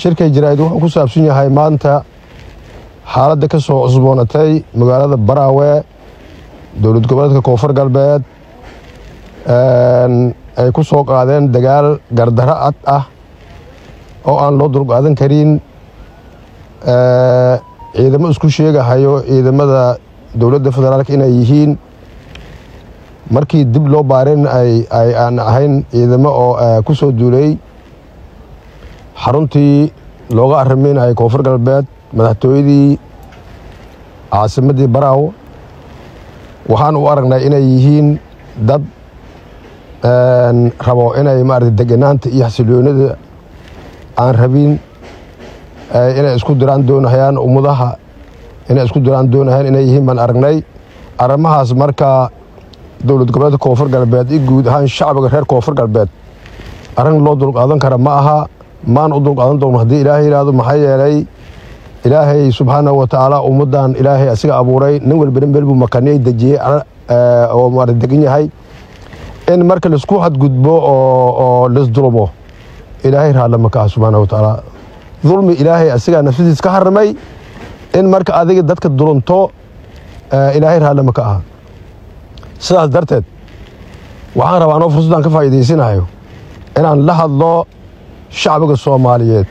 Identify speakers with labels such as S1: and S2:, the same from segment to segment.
S1: shirkay jaraa'id wuxuu ku saabsan yahay maanta xaaladda ka soo cusboonatay magaalada baraawe dowlad goboleedka koonfur galbeed ay ku soo qaadeen dagaal gardaro ad ah oo aan loo dulqaadan karin. Ciidamo isku sheegahayo ciidamada dowladda federaalka inay yihiin. Markii dib loo baarin ay aan ahayn ciidamo oo ku soo duulay xaruntii looga arrimaynayay koonfur galbeed madaxtooyadii caasimaddii baraaw waxaan u aragnay inay yihiin dad rabo inay maarata deganaanta iyo xasiloonida aan rabin inay isku diraan doonahayaan ummadaha inay isku diraan doonahayaan inay yihiin baan aragnay. Arrimahaas marka dowlad goboleedka koonfur galbeed i guud ahaan shacbiga reer koonfur galbeed arrin loo dulqaadan kara ma aha maan u dulqaadan doono haddii ilaahay yidhaahdo maxaa yeelay ilaahay subxaanahu wa tacaala ummaddan ilaahay asiga abuuray nin walbana meel buu makaniyay dejiyey oo maarata degan yahay. In marka la isku xadgudbo oo laisdulmo ilaahay raadla ma ka ah subxaanahu wa dulmi ilaahay asigaa nafsadiis ka haramay in marka adiga dadka dulunto ilaahay raadla ma ka aha sidaas darteed waxaan rabaa anoo fursaddan ka faa'iidaysanayo inaan la hadlo shacbiga soomaaliyeed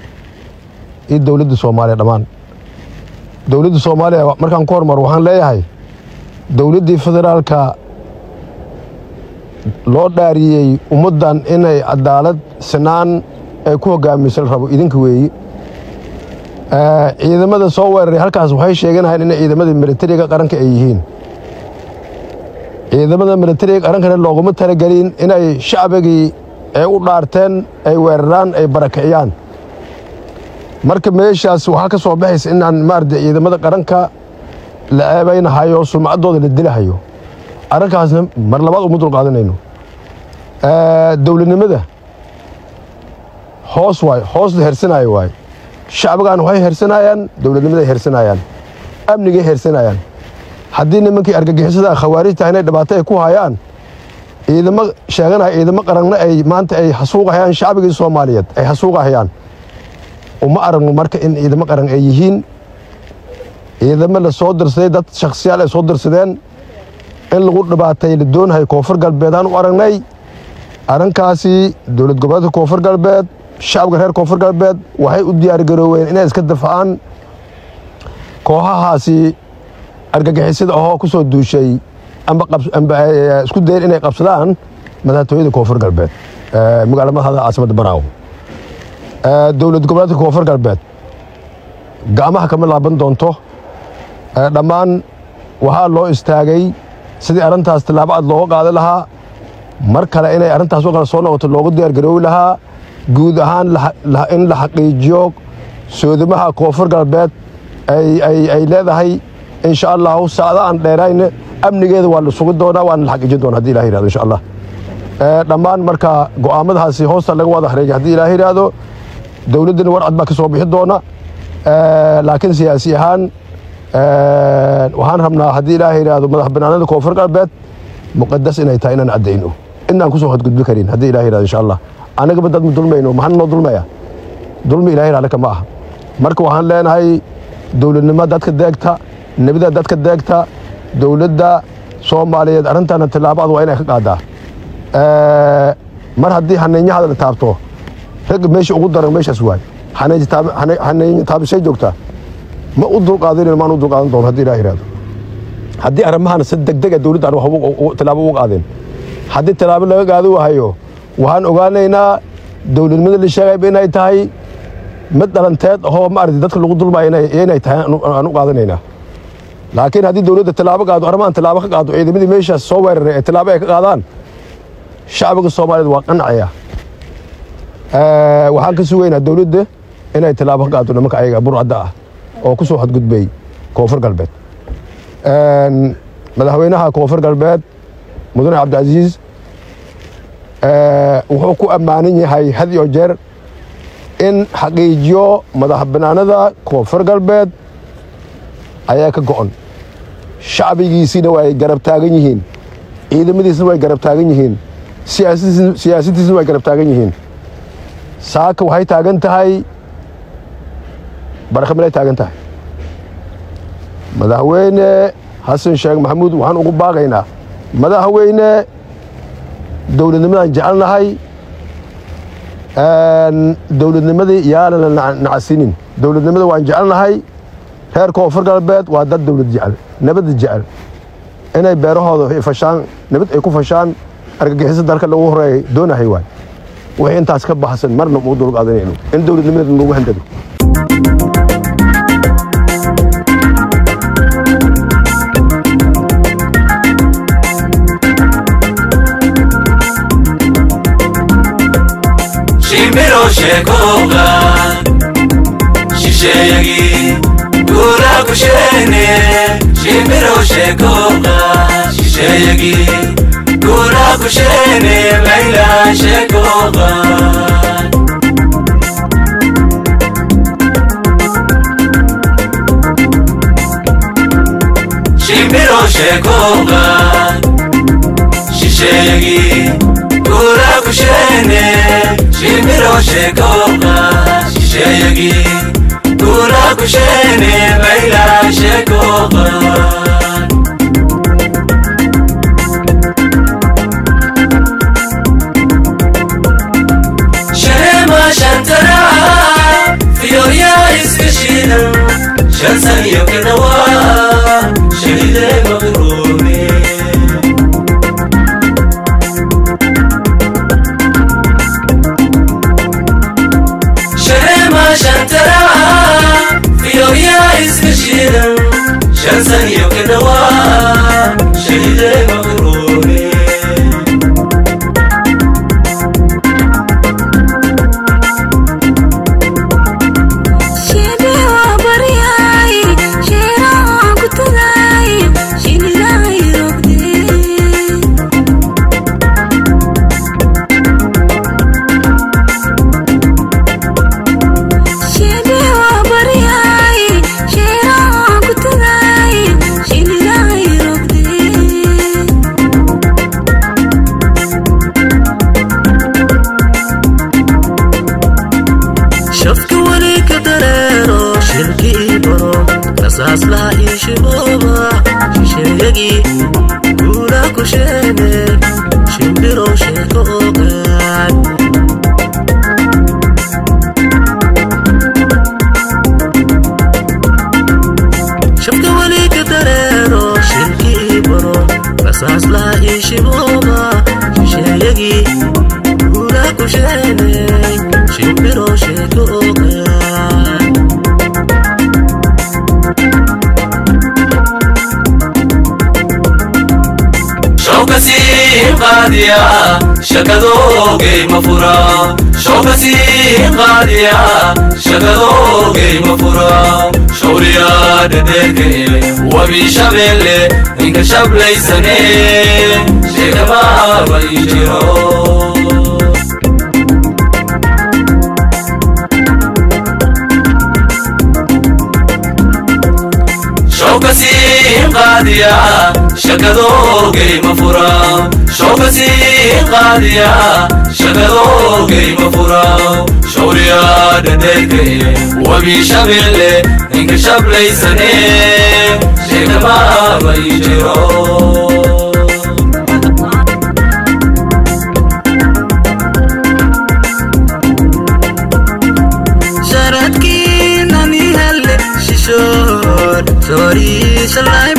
S1: iyo dowladda soomaaliya dhammaan. Dowladda soomaaliya markaan ku hormaro waxaan leeyahay dowladdii federaalka loo dhaariyey ummaddan inay cadaalad sinaan ay ku hoggaamisan rabo idinka weeyi. Ciidamada soo weeraray halkaas waxay sheeganayaan inay ciidamada militariga qaranka ay yihiin. Ciidamada militariga qarankana looguma talagelin inay shacbigii ay u dhaarteen ay weeraraan ay barakiciyaan marka meeshaas waxaa ka soo baxaysa inaan maarata ciidamada qaranka la eebaynahayo sumcaddooda la dilahayo arrinkaasna mar labaad uma dulqaadanayno dowladnimada hoos waay hoos la hersanaayo waay. Shacbigan waxay hersanayaan dowladnimaday hersanayaan. Amnigay hersanayaan. Haddii nimankii argagixisada khawaarijta inay dhibaato ay ku hayaan ciidamo sheeganaya ciidamo qaranna ay maanta ay xasuuqahayaan shacbigii soomaaliyeed ay xasuuqahayaan uma aragno marka in ciidamo qaran ay yihiin. Ciidamo la soo dirsaday dad shakhsiyaal ay soo dirsadeen. In lagu dhibaatay la doonahay koonfur galbeedaan u aragnay. Arrinkaasi dowlad goboleedka koonfur galbeed shacbiga reer koonfur galbeed waxay u diyaargarooween inay iska dafacaan kooxahaasi argagixisada ahoo ku soo duushay isku dayen inay qabsadaan madaxtooyada koonfur galbeed magaala madaxda caasimadda baraawo dowlad goboleedka koonfur galbeed gacmaha kama laaban doonto dhammaan waxaa loo istaagay sidii arrintaas tillaabo ad looga qaadi lahaa mar kale inay arrintaas oo kale soo noqoto loogu diyaargaroowi lahaa guud ahaan in la xaqiijiyo soodimaha koonfur galbeed ay leedahay insha allahu saacda aan dheerayna amnigeeda waa la sugi doonaa waana la xaqiijin doona haddi ilah yihahdo insha allah. Dhammaan marka go'aamadahaasi hoosta laga wada hareegay haddii ilaah yidhaahdo dowladdana war cad baa ka soo bixi doona. Laakiin siyaasi ahaan waxaan rabnaa haddii ilaah yidhaahdo madax banaanada koonfur galbeed muqadas inay tahay inaan caddayno. Inaan ku soo karin haddii ilah yidhahdo insha allah. Annagaba dad ma dulmayno maxaan noo dulmaya? Dulmi ilahay raale kama aha. Marka waxaan leenahay dowladnimo dadka deegta nebida dadka deegta dowladda soomaaliyeed arrintana tillaabadu waa inay ka qaadaa. Mar haddii xaniinyahada la taabto ragga meesha ugu daran meeshaas waay. Xaniiny taabishay joogtaa ma u dulqaadin maan u dulqaadan doono haddii ilah yihahdo haddii arrimahana si degdega dowladda tilaabo ugu qaadeen haddii tilaabo laga qaadi wahayo waxaan ogaanaynaa dowladnimada la sheegayba inay tahay mid dhalanteed ahoo maarata dadka lagu dulmaya inay tahay aan u qaadanaynaa laakiin haddii dowladda tilaabo qaado arrimahan tilaabo ka qaado ciidamadii meeshaas soo weeraray ee tilaabo ay ka qaadaan shacbiga soomaaliyeed waa qancaya waxaan ka sugaynaa dowladda inay tilaabo ka qaado nimanka ayaga burcadda ah oo ku soo xadgudbay koonfur galbeed. Madaxweynaha koonfur galbeed mudane cabdicasiis wuxuu ku ammaanan yahay had iyo jeer in xaqiijiyo madax banaanada koonfur galbeed ayaa ka go'on shacbigiisiina way garab taagan yihiin. Ciidamadiisna way garab taagan yihiin. Siyaasadiisna way garab taagan yihiin. Saaka waxay taagan tahay. Baraka malay taagan tahay. Madaxweyne xasan sheekh maxamuud waxaan ugu baaqaynaa. Madaxweyne dowladnimadaan jecelnahay dowladnimadii yaalana nacasinin. Dowladnimada waan jecelnahay reer koonfur galbeed waa dad dowlad jecel nabadda jecel. Inay beerahooda fashaan nabad ay ku fashaan argagixisa dalka lagu horreeya doonahay waay wixii intaas ka baxsan marna uu dulqaadanayno in dowladnimada nagu handado
S2: guura ku sheene shimbiro sheekooga shisheeyagii guura ku sheene mayla sheekooga shimbiro sheekooga shisheeyagii guura ku sheene shimbiro sheekooga shisheeyagii guura san iyo
S3: aslaa ii shibooba shisheegi guuraa ku sheene shimbirow sheeko oogaan shabka wali ka dareero shilkii baro bas aslaa ii shibooba shisheegi guuraa ku sheene shimbiro
S2: غالية شكا ذوقي مفورة شوقتي غالية شكا ذوقي مفورة شوريا ددك وبي شبل إنك شبل سنين شكا ما بيجيرو قاديا جاي
S3: مفورا شوفتي قاديا شكدوغي مفورا شوريا دديكي وبي شبل إنك شبلي سني. شيك ما بيجرو شردكي
S2: ناني هل ششور سوري سلاي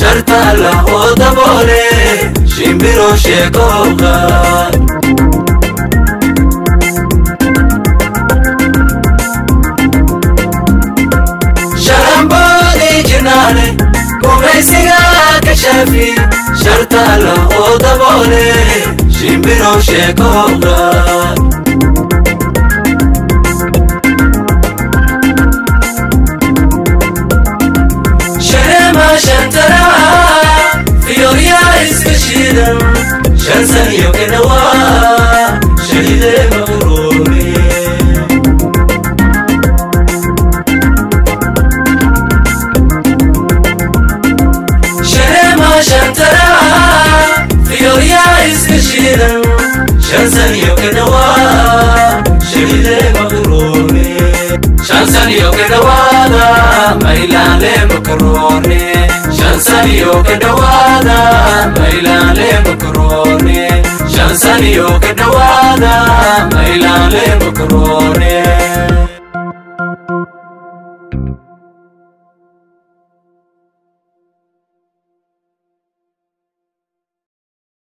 S2: sharta lahoo daboole shimbiro sheekooga sharta lahoo daboole shimbiro sheekooga shansaniyo ka dhawaada mailaalee makroone shansaniyo ka dhawaada mailaalee makroone